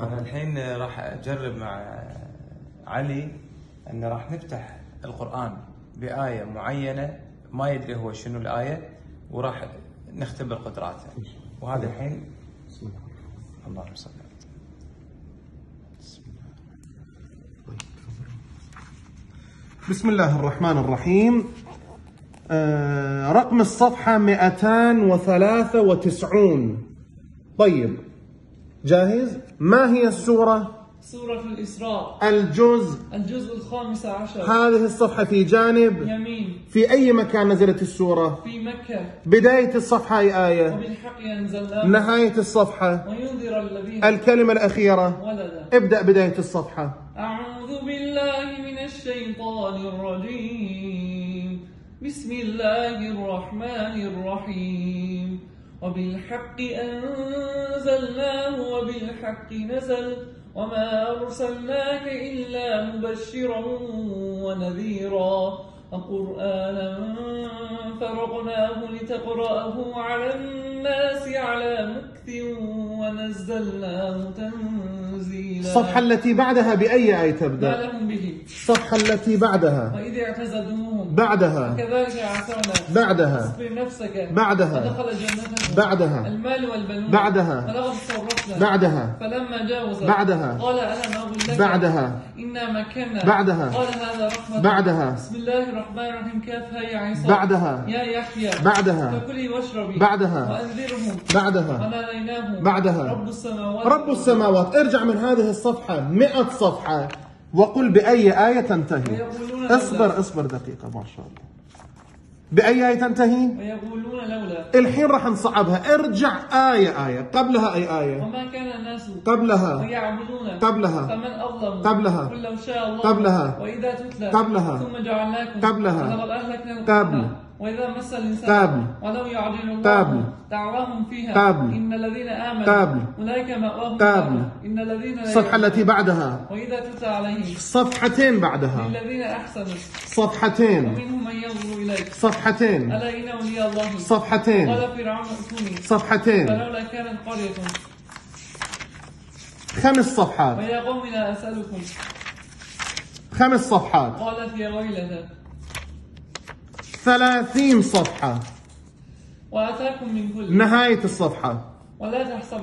أنا الحين راح أجرب مع علي أن راح نفتح القرآن بآية معينة ما يدري هو شنو الآية وراح نختبر قدراته. وهذا الحين بسم الله اللهم صل على بسم الله. بسم الله الرحمن الرحيم. آه، رقم الصفحة 293 طيب جاهز؟ ما هي السورة؟ سورة الإسراء. الجزء. الجزء الخامس عشر. هذه الصفحة في جانب. يمين. في أي مكان نزلت السورة؟ في مكة. بداية الصفحة أي آية؟ وبالحق ينزلناه نهاية الصفحة. وينذر الذين الكلمة الأخيرة. ولدا ابدأ بداية الصفحة. أعوذ بالله من الشيطان الرجيم. بسم الله الرحمن الرحيم. وبالحق أنزلناه وبالحق نزل وما أرسلناك إلا مبشرا ونذيرا وقرآنا فرقناه لتقرأه على الناس على مكث ونزلناه تنزيلا الصفحة التي بعدها بأي آية تبدأ؟ به. الصفحة التي بعدها. وإذ اعتزلتموهم. بعدها. كذلك بعدها. اصبر نفسك. بعدها. ودخل جنته بعدها. المال والبنون. بعدها. بعدها فلما جاوز بعدها. قال ألم أقل لك بعدها. إنا مكنا بعدها. قال هذا رحمة بعدها. بسم الله الرحمن الرحيم كافها يا عيسى بعدها. يا يحيى بعدها. فكلي واشربي بعدها. وأنذرهم بعدها وناديناه بعدها. رب السماوات رب السماوات ارجع من هذه الصفحة مئة صفحة وقل بأي آية تنتهي. اصبر اصبر دقيقة ما شاء الله بأي آية تنتهي ويقولون لولا الحين راح نصعبها ارجع آية آية قبلها أي آية وما كان الناس قبلها ويعبدون قبلها. فمن أظلم قبلها. قل لو شاء الله قبلها. وإذا تتلى قبلها. ثم جعلناكم قبلها. قبل. وإذا مس الإنسان قبل. ولو يعجل الله قبل. دعواهم فيها. قبل. إن الذين آمنوا قبل. أولئك مأواهم قبل. إن الذين الصفحة التي بعدها. وإذا تتلى عليهم. صفحتين بعدها. للذين أحسنوا. صفحتين. ومنهم من ينظر إليك. صفحتين. ألا إن أولياء الله. صفحتين. قال فرعون ائتوني صفحتين. فلولا كانت قرية. خمس صفحات. ويا قوم لا أسألكم. خمس صفحات. قالت يا ويلتى. ثلاثين صفحة. وآتاكم من كل. نهاية الصفحة. ولا تحسب